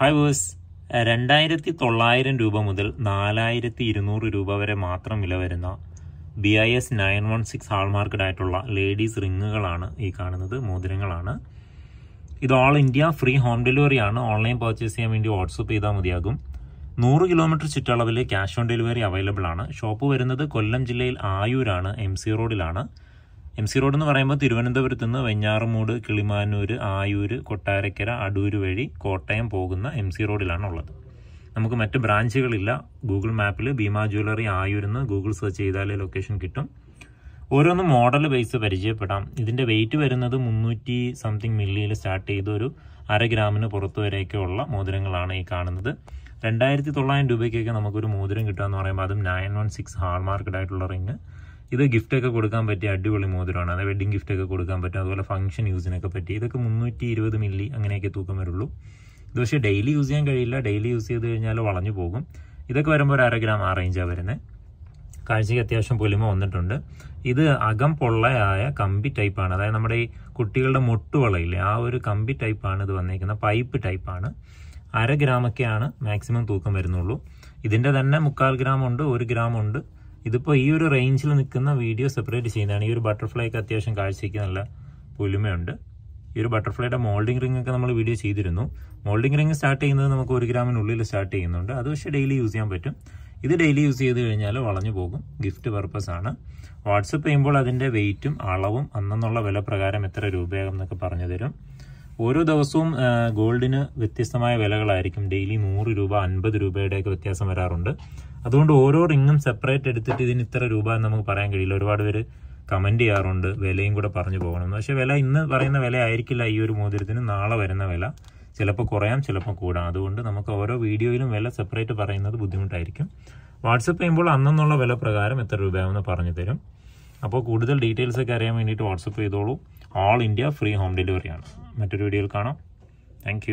Hi verse രണ്ടായിരത്തി തൊള്ളായിരം രൂപ മുതൽ നാലായിരത്തി ഇരുന്നൂറ് രൂപ വരെ മാത്രം വില വരുന്ന B I S nine one six hallmarked ആയിട്ടുള്ള ലേഡീസ് റിങ്ങുകളാണ് ഈ കാണുന്നത് മോതിരങ്ങളാണ്. ഇത് all India free home delivery ആണ്. ഓൺലൈൻ പർച്ചേസ് ചെയ്യാൻ വേണ്ടി വാട്സപ്പ് ചെയ്താൽ മതിയാകും. നൂറ് കിലോമീറ്റർ ചുറ്റളവിൽ ക്യാഷ് ഓൺ ഡെലിവറി അവൈലബിൾ ആണ്. ഷോപ്പ് വരുന്നത് കൊല്ലം ജില്ലയിൽ ആയൂരാണ് എം സി റോഡിലാണ് എം സി റോഡ് എന്ന് പറയുമ്പോൾ തിരുവനന്തപുരത്ത് നിന്ന് വെഞ്ഞാറമൂട് കിളിമാനൂർ ആയൂർ കൊട്ടാരക്കര അടൂര് വഴി കോട്ടയം പോകുന്ന എം സി റോഡിലാണ് ഉള്ളത്. നമുക്ക് മറ്റ് ബ്രാഞ്ചുകളില്ല. ഗൂഗിൾ മാപ്പിൽ ഭീമ ജ്വല്ലറി എന്ന് ഗൂഗിൾ സെർച്ച് ചെയ്താലേ ലൊക്കേഷൻ കിട്ടും. ഓരോന്ന് മോഡൽ ബേസ് പരിചയപ്പെടാം. ഇതിന്റെ വെയിറ്റ് വരുന്നത് മുന്നൂറ്റി സംതിങ് മില്ലിയിൽ സ്റ്റാർട്ട് ചെയ്ത ഒരു അര ഗ്രാമിന് പുറത്തു വരെയൊക്കെയുള്ള മോതിരങ്ങളാണ് ഈ കാണുന്നത്. രണ്ടായിരത്തി തൊള്ളായിരം രൂപയ്ക്കൊക്കെ നമുക്കൊരു മോതിരം കിട്ടുക എന്ന് പറയുമ്പോൾ അതും നയൻ വൺ സിക്സ് ഹാൾമാർക്കഡ് ആയിട്ടുള്ള റിങ്. ഇത് ഗിഫ്റ്റൊക്കെ കൊടുക്കാൻ പറ്റിയ അടിപൊളി മോതിരമാണ്. അതായത് വെഡിങ് ഗിഫ്റ്റൊക്കെ കൊടുക്കാൻ പറ്റും. അതുപോലെ ഫംഗ്ഷൻ യൂസിനൊക്കെ പറ്റി. ഇതൊക്കെ മുന്നൂറ്റി ഇരുപത് മില്ലി അങ്ങനെയൊക്കെ തൂക്കം വരുള്ളൂ. ഇത് പക്ഷേ ഡെയിലി യൂസ് ചെയ്യാൻ കഴിയില്ല. ഡെയിലി യൂസ് ചെയ്ത് കഴിഞ്ഞാൽ വളഞ്ഞു പോകും. ഇതൊക്കെ വരുമ്പോൾ ഒരു അര ഗ്രാം ആ റേഞ്ചാണ് വരുന്നത് കാഴ്ചയ്ക്ക് അത്യാവശ്യം പൊലിമ വന്നിട്ടുണ്ട്. ഇത് അകം പൊള്ളയായ കമ്പി ടൈപ്പാണ് അതായത് നമ്മുടെ ഈ കുട്ടികളുടെ മുട്ടുവളയില്ലേ ആ ഒരു കമ്പി ടൈപ്പാണ് ഇത് വന്നിരിക്കുന്നത് പൈപ്പ് ടൈപ്പാണ് അര ഗ്രാമൊക്കെയാണ് മാക്സിമം തൂക്കം വരുന്നുള്ളൂ. ഇതിന്റെ തന്നെ മുക്കാൽ ഗ്രാം ഉണ്ട് ഒരു ഗ്രാം ഉണ്ട്. ഇതിപ്പോൾ ഈ ഒരു റേഞ്ചിൽ നിൽക്കുന്ന വീഡിയോ സെപ്പറേറ്റ് ചെയ്യുന്നതാണ്. ഈ ഒരു ബട്ടർഫ്ലൈക്ക് അത്യാവശ്യം കാഴ്ചയ്ക്ക് നല്ല പുലിമയുണ്ട്. ഈ ഒരു ബട്ടർഫ്ലൈയുടെ മോൾഡിംഗ് റിംഗ് ഒക്കെ നമ്മൾ വീഡിയോ ചെയ്തിരുന്നു. മോൾഡിംഗ് റിംഗ് സ്റ്റാർട്ട് ചെയ്യുന്നത് നമുക്ക് ഒരു ഗ്രാമിനുള്ളിൽ സ്റ്റാർട്ട് ചെയ്യുന്നുണ്ട്. അത് പക്ഷേ ഡെയിലി യൂസ് ചെയ്യാൻ പറ്റും. ഇത് ഡെയിലി യൂസ് ചെയ്ത് കഴിഞ്ഞാൽ വളഞ്ഞു പോകും. ഗിഫ്റ്റ് പർപ്പസ് ആണ്. വാട്സപ്പ് ചെയ്യുമ്പോൾ അതിന്റെ വെയിറ്റും അളവും അന്നെന്നുള്ള വില പ്രകാരം എത്ര രൂപയാകും എന്നൊക്കെ പറഞ്ഞു തരും. ഓരോ ദിവസവും ഗോൾഡിന് വ്യത്യസ്തമായ വിലകളായിരിക്കും. ഡെയിലി നൂറ് രൂപ അൻപത് രൂപയുടെയൊക്കെ വ്യത്യാസം വരാറുണ്ട്. അതുകൊണ്ട് ഓരോ റിങ്ങും സെപ്പറേറ്റ് എടുത്തിട്ട് ഇതിന് ഇത്ര രൂപ എന്ന് നമുക്ക് പറയാൻ കഴിയില്ല. ഒരുപാട് പേര് കമന്റ് ചെയ്യാറുണ്ട് വിലയും കൂടെ പറഞ്ഞു പോകണം പക്ഷേ വില ഇന്ന് പറയുന്ന വില ആയിരിക്കില്ല ഈ ഒരു മോതിരത്തിന്. നാളെ വരുന്ന വില ചിലപ്പോൾ കുറയാം ചിലപ്പോൾ കൂടാം. അതുകൊണ്ട് നമുക്ക് ഓരോ വീഡിയോയിലും വില സെപ്പറേറ്റ് പറയുന്നത് ബുദ്ധിമുട്ടായിരിക്കും. വാട്സപ്പ് ചെയ്യുമ്പോൾ അന്നെന്നുള്ള വില പ്രകാരം എത്ര രൂപയാവുമെന്ന് പറഞ്ഞു തരും. അപ്പോൾ കൂടുതൽ ഡീറ്റെയിൽസ് ഒക്കെ അറിയാൻ വേണ്ടിയിട്ട് വാട്സപ്പ് ചെയ്തോളൂ. ഓൾ ഇന്ത്യ ഫ്രീ ഹോം ഡെലിവറിയാണ് മറ്റൊരു വീഡിയോയിൽ കാണാം. താങ്ക്